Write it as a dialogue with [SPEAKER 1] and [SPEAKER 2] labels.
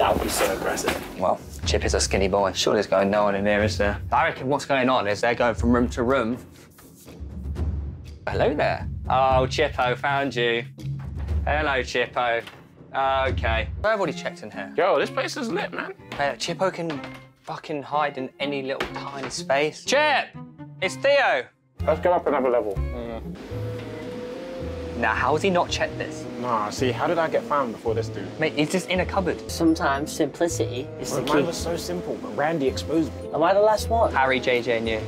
[SPEAKER 1] That would be so aggressive.
[SPEAKER 2] Well, Chip is a skinny boy. Sure, there's going no one in here, is there? I reckon what's going on is they're going from room to room. Hello there. Oh, Chippo, found you. Hello, Chippo. Okay. I've already checked in here.
[SPEAKER 1] Yo, this place is lit, man.
[SPEAKER 2] Uh, Chippo can fucking hide in any little tiny space. Chip! It's Theo!
[SPEAKER 1] Let's go up another level.
[SPEAKER 2] Now, how has he not checked this?
[SPEAKER 1] Nah, see, how did I get found before this dude?
[SPEAKER 2] Mate, he's just in a cupboard.
[SPEAKER 3] Sometimes simplicity is the
[SPEAKER 1] Mine
[SPEAKER 3] key.
[SPEAKER 1] was so simple, but Randy exposed me.
[SPEAKER 3] Am I the last one?
[SPEAKER 2] Harry, JJ, and you.